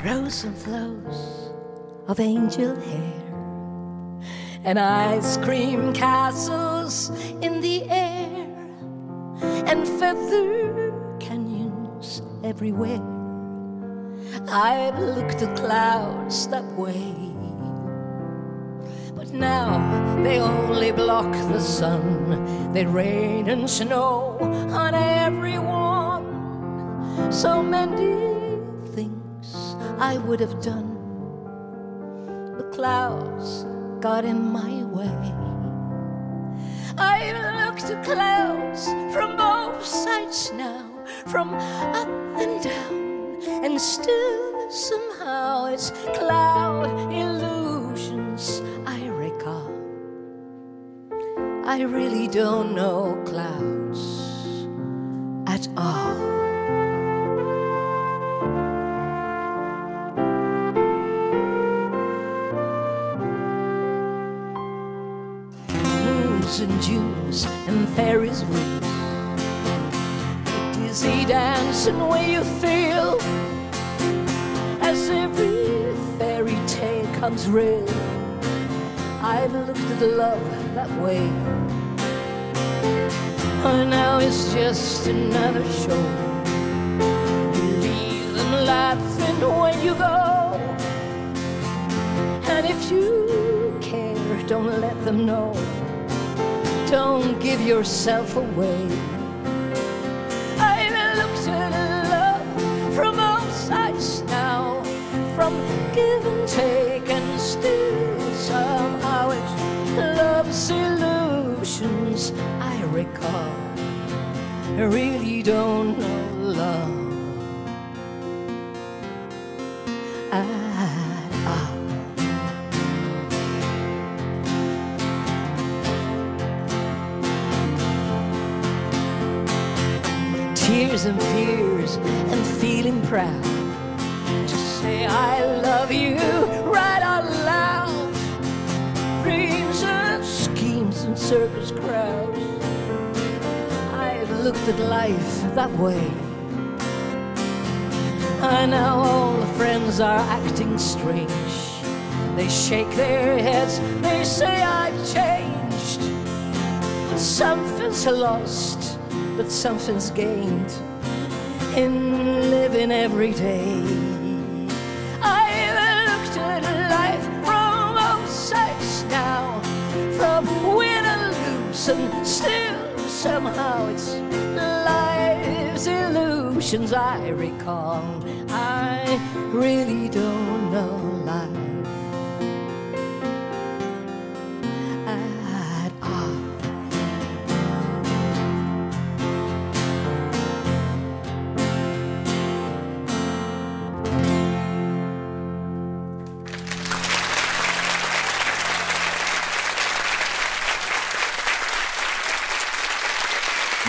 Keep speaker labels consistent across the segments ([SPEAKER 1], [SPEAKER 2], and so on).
[SPEAKER 1] grows and flows of angel hair and ice cream castles in the air and feather canyons everywhere. I've looked at clouds that way, but now they only block the sun. They rain and snow on everyone. So many I would have done. The clouds got in my way. I've looked at clouds from both sides now, from up and down, and still somehow it's cloud illusions I recall. I really don't know clouds at all. Moons and Junes and wheels. A dizzy dancing way you feel as every fairy tale comes real. I've looked at love that way. Oh, now it's just another show. You leave them laughing when you go. And if you care, don't let them know. Don't give yourself away. I've looked at love from both sides now, from give and take, and still somehow it's love's illusions I recall. I really don't know love at tears and fears and feeling proud to say I love you right out loud. Dreams and schemes and circus crowds. I've looked at life that way. I know all the friends are acting strange. They shake their heads, they say I've changed. Something's lost, but something's gained in living every day. I've looked at life from both sides now, from win and lose, and still somehow it's life's illusions I recall. I really don't know life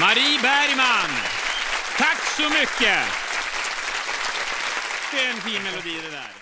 [SPEAKER 2] Marie Bergman. Tack så mycket. Det är en fin melodi det där.